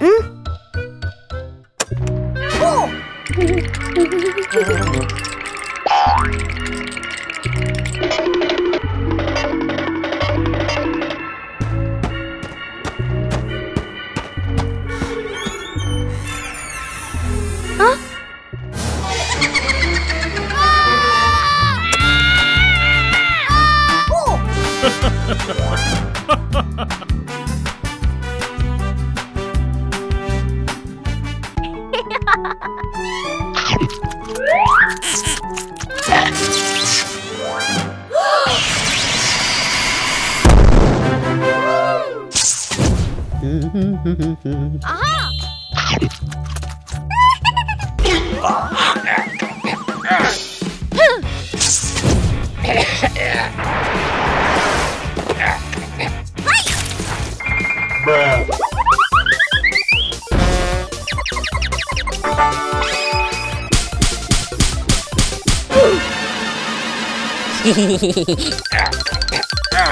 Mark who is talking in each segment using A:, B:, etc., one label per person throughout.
A: 嗯。哦。啊！Ah.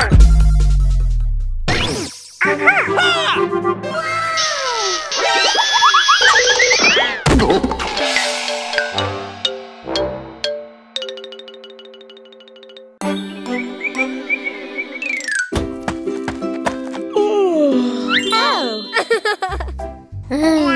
B: oh.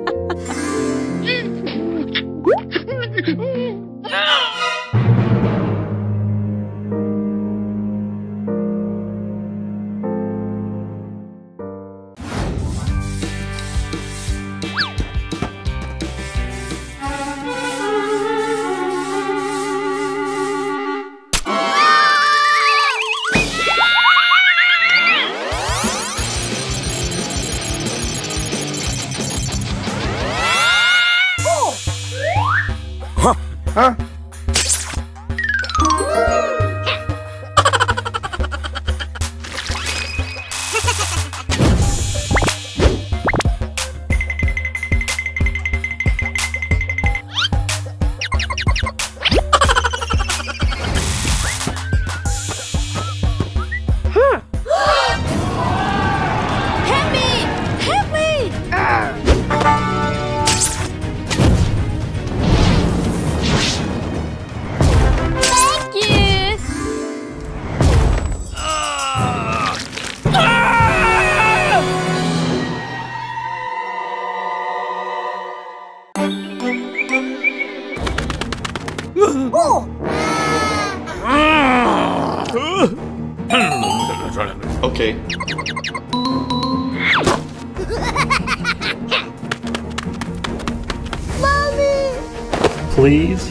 C: Please?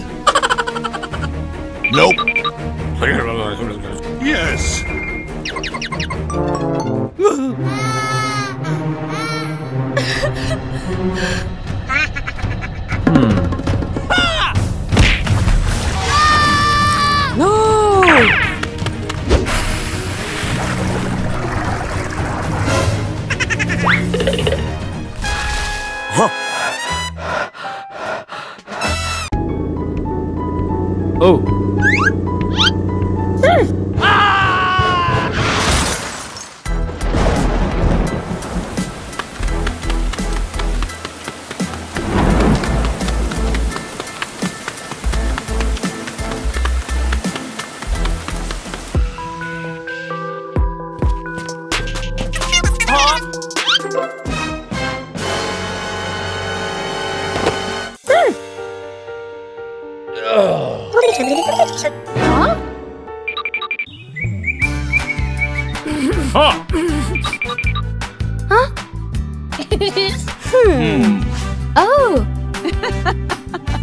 D: Nope.
C: Oh. Huh?
A: hmm. Oh.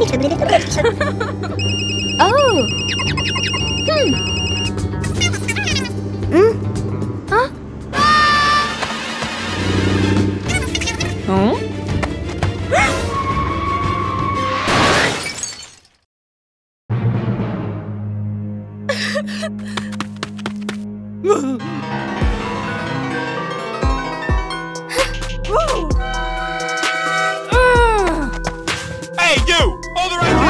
A: Oh. Hmm.
B: It right